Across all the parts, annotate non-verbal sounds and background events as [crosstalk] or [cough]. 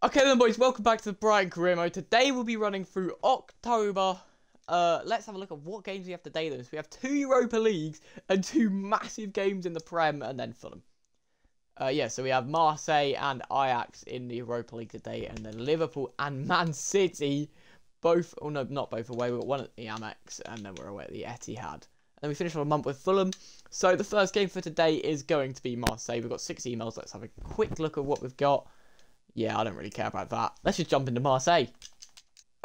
Okay then boys, welcome back to the Brighton Career Mode. Today we'll be running through October. Uh, let's have a look at what games we have today though. So we have two Europa Leagues and two massive games in the Prem and then Fulham. Uh, yeah, so we have Marseille and Ajax in the Europa League today and then Liverpool and [laughs] Man City. Both, oh no, not both away. We've got one at the Amex and then we're away at the Etihad. And then we finish on a month with Fulham. So the first game for today is going to be Marseille. We've got six emails. Let's have a quick look at what we've got. Yeah, I don't really care about that. Let's just jump into Marseille.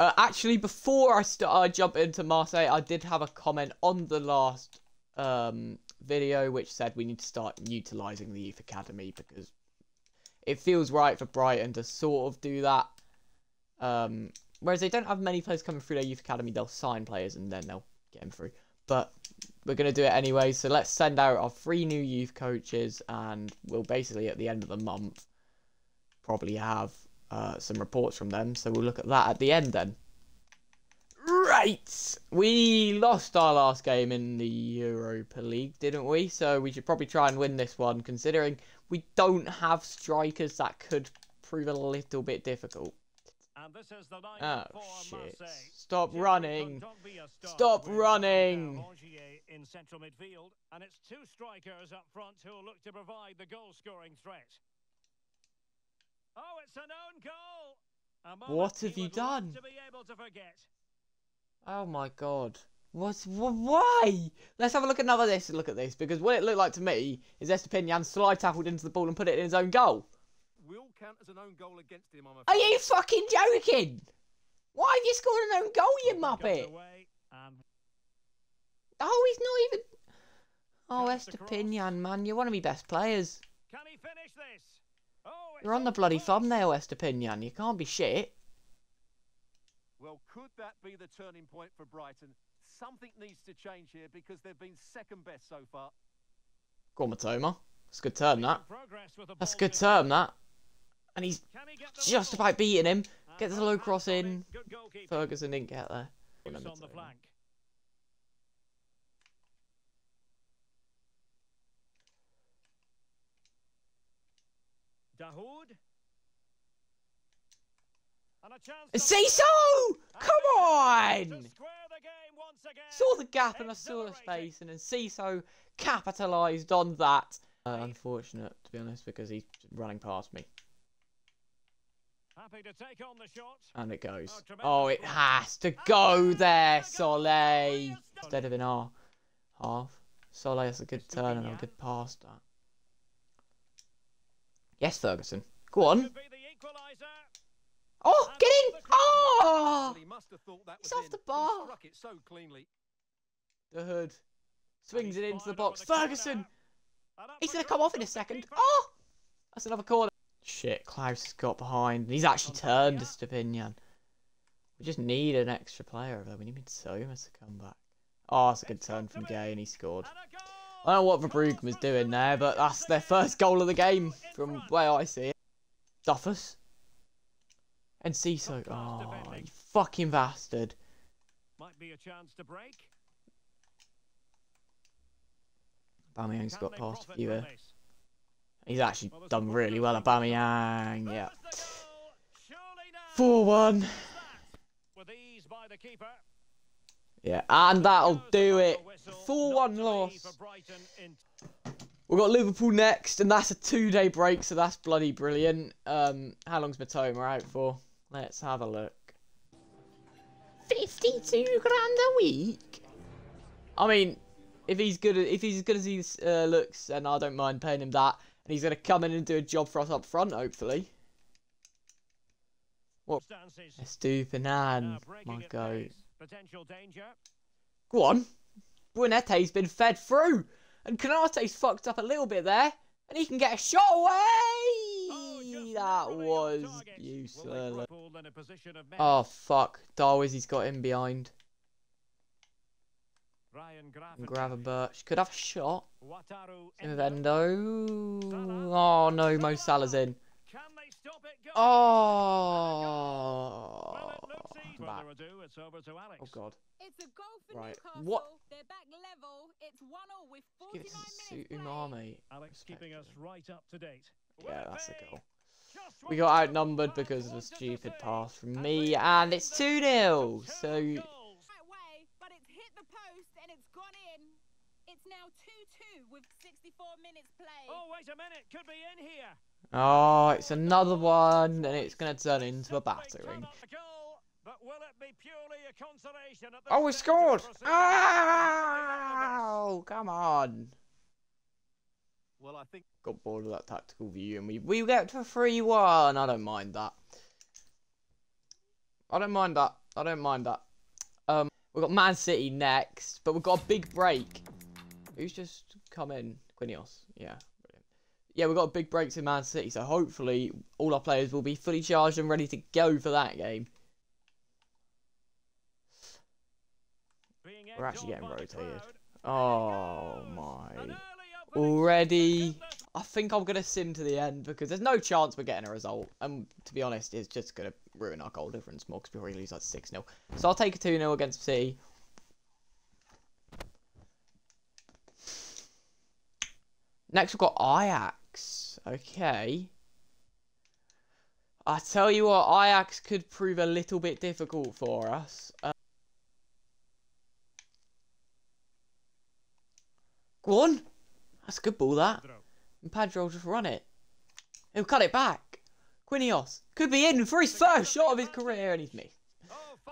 Uh, actually, before I start, I jump into Marseille, I did have a comment on the last um, video which said we need to start utilising the youth academy because it feels right for Brighton to sort of do that. Um, whereas they don't have many players coming through their youth academy, they'll sign players and then they'll get them through. But we're going to do it anyway, so let's send out our three new youth coaches and we'll basically at the end of the month probably have uh, some reports from them. So we'll look at that at the end then. Right, we lost our last game in the Europa League, didn't we? So we should probably try and win this one, considering we don't have strikers that could prove a little bit difficult. Oh shit! Stop running! Stop running! In central midfield, and it's two strikers up front who will look to provide the goal-scoring threat. Oh, it's an own goal. What have you done? Oh my god. What? Why? Let's have a look at another this. Look at this because what it looked like to me is Estupiñán slide tackled into the ball and put it in his own goal. Will count as an own goal against him. I'm Are you fucking joking? Why have you scored an own goal, you muppet? Oh, he's not even. Oh, Estupiñán, man, you're one of my best players. Can he finish this? You're on the bloody thumbnail, Estupiñán. You can't be shit. Well, could that be the turning point for Brighton? Something needs to change here because they've been second best so far. Go on, Mitoma. That's a good term, that. That's a good term, that. And he's just about beating him. Uh, Gets the low cross in. Ferguson didn't get there. So! Come on! Saw the gap and I saw the space, and then Ciso capitalised on that. Uh, unfortunate, to be honest, because he's running past me. And it goes. Oh, it has to go there, Soleil! Instead of in our half. Soleil has a good turn and a good pass that. Yes, Ferguson. Go on. Oh, get in! Oh! Ah! It's off the bar. The hood swings it into the box. Ferguson! He's going to come off in a second. Oh! That's another corner. Shit, Clauss has got behind. He's actually turned to Estupiñán. We just need an extra player over there. We need Mitoma to come back. Oh, that's a good turn from Gay, and he scored. I don't know what Verbruggen was doing there, but that's their first goal of the game from where I see it. Duffus. And Ciso. Oh, you fucking bastard. Might be a chance to break. Aubameyang's got past a few here. He's actually done really well, Aubameyang. Yeah. 4-1. Yeah, and that'll do it. 4-1 loss. We've got Liverpool next, and that's a two-day break, so that's bloody brilliant. Um, how long's Mitoma out for? Let's have a look. 52 grand a week? I mean, if he's good, if he's as good as he uh, looks, and I don't mind paying him that, and he's going to come in and do a job for us up front, hopefully. What? Estupiñán, my goat. Potential danger. Go on. Buonanotte's been fed through. And Konaté's fucked up a little bit there. And he can get a shot away. Oh, that was useless. Oh, fuck. Darwiz, he's got him behind. Gravenberch. Could have a shot. Endo. Oh, no. Mo Salah's in. Oh it's over to Alex. Oh god. It's a goal for right. Newcastle. What? They're back level. It's one all with 49 minutes. Umami. Alex keeping us right up to date. Yeah, that's a goal. We got outnumbered because of a stupid pass from me, and it's 2 0. So, way, but it's hit the post and it's gone in. It's now 2-2 with 64 minutes played. Oh, wait a minute. Could be in here. oh, it's another one, and it's going to turn into a battering. Oh, we scored! proceedings? Oh, come on. Well, I think Got bored of that tactical view, and we, we get to 3 1. I don't mind that. I don't mind that. I don't mind that. Um, We've got Man City next, but we've got a big break. Who's just come in? Quinios. Yeah. Brilliant. Yeah, we've got a big break to Man City, so hopefully all our players will be fully charged and ready to go for that game. We're actually getting rotated. Oh my. Already. I think I'm going to sim to the end because there's no chance we're getting a result. And to be honest, it's just going to ruin our goal difference more because we already lose like 6 0. So I'll take a 2 0 against City. Next, we've got Ajax. Okay. I tell you what, Ajax could prove a little bit difficult for us. Uh, go on. That's a good ball, that. And Padro will just run it. He'll cut it back. Quinios could be in for his first shot of his career, and he's missed. Fu-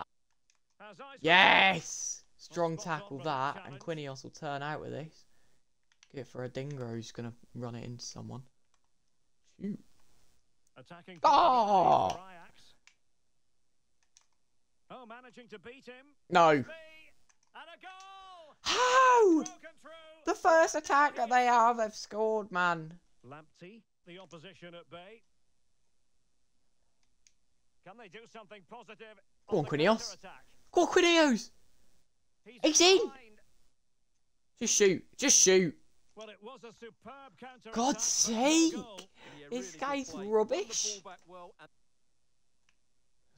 Has eyes for Yes! Strong tackle that, and. Quinios will turn out with this. Give it for a dingo who's going to run it into someone. Shoot. Attacking Oh! Oh, managing to beat him. No. Me. And a goal! How? Broken through. The first attack that they have, they've scored, man. Lamptey, the opposition at bay. Can they do something positive? Go on, the Quinios. Go on, Quinios! He's in. Just shoot. Just shoot. Well, it was a superb counter. God's sake! This really guy's play. Won the rubbish. ball back well and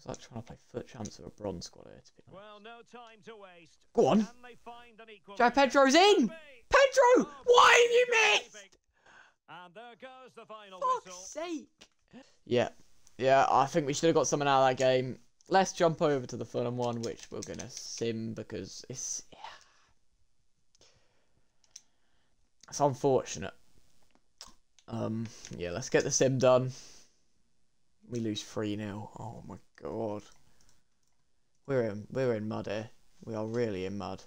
It's like trying to play FUT Champs with a bronze squad here, to be honest. Well, no time to waste. Go on. Can they find an Joe? Pedro's in! Pedro! Oh, Why have you missed? And there goes the final Fuck's whistle. sake. Yeah. Yeah, I think we should have got something out of that game. Let's jump over to the Fulham one, which we're going to sim because it's. Yeah. It's unfortunate. Um, yeah, let's get the sim done. We lose 3 0. Oh my god. We're in, we're in mud here. We are really in mud.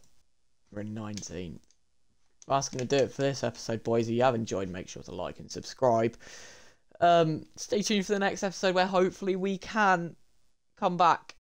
We're in 19th. That's going to do it for this episode, boys. If you have enjoyed, make sure to like and subscribe. Um, stay tuned for the next episode where hopefully we can come back